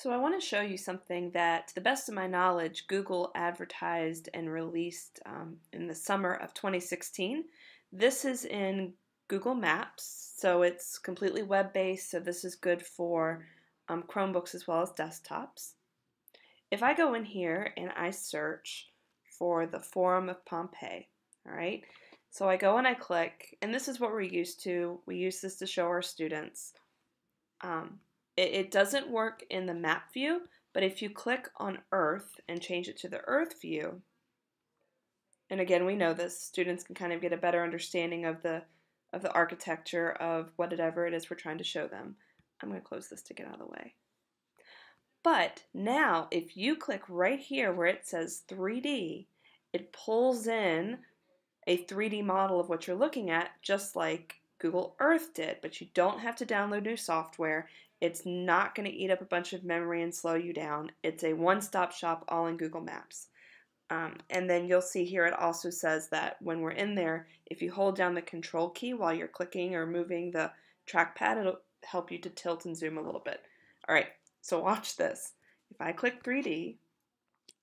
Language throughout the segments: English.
So I want to show you something that, to the best of my knowledge, Google advertised and released um, in the summer of 2016. This is in Google Maps, so it's completely web-based, so this is good for um, Chromebooks as well as desktops. If I go in here and I search for the Forum of Pompeii, all right, so I go and I click, and this is what we're used to. We use this to show our students. Um, it, it doesn't work in the map view, but if you click on Earth and change it to the Earth view, and again, we know this, students can kind of get a better understanding of the of the architecture of whatever it is we're trying to show them. I'm going to close this to get out of the way. But now, if you click right here where it says 3D, it pulls in a 3D model of what you're looking at, just like Google Earth did, but you don't have to download new software. It's not going to eat up a bunch of memory and slow you down. It's a one-stop shop all in Google Maps. Um, and then you'll see here it also says that when we're in there, if you hold down the control key while you're clicking or moving the trackpad, it'll help you to tilt and zoom a little bit. All right, so watch this. If I click 3D,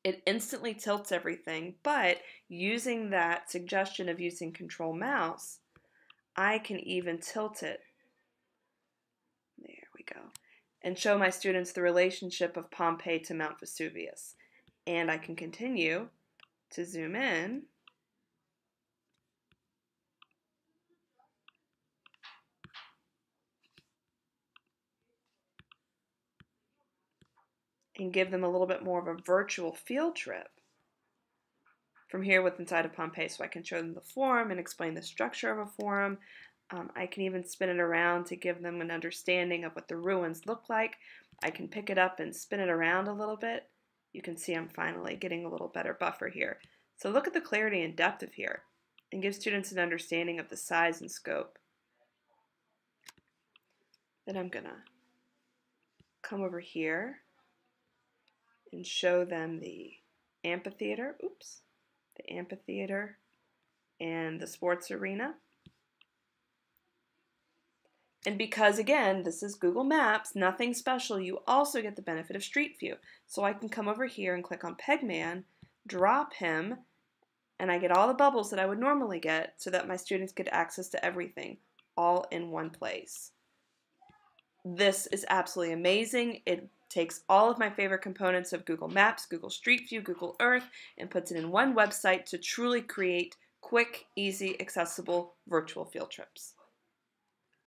it instantly tilts everything, but using that suggestion of using control mouse, I can even tilt it And show my students the relationship of Pompeii to Mount Vesuvius. And I can continue to zoom in. And give them a little bit more of a virtual field trip from here with inside of Pompeii so I can show them the forum and explain the structure of a forum. Um, I can even spin it around to give them an understanding of what the ruins look like. I can pick it up and spin it around a little bit. You can see I'm finally getting a little better buffer here. So look at the clarity and depth of here and give students an understanding of the size and scope. Then I'm going to come over here and show them the amphitheater, oops, the amphitheater and the sports arena. And because, again, this is Google Maps, nothing special, you also get the benefit of Street View. So I can come over here and click on Pegman, drop him, and I get all the bubbles that I would normally get so that my students get access to everything all in one place. This is absolutely amazing. It takes all of my favorite components of Google Maps, Google Street View, Google Earth, and puts it in one website to truly create quick, easy, accessible virtual field trips.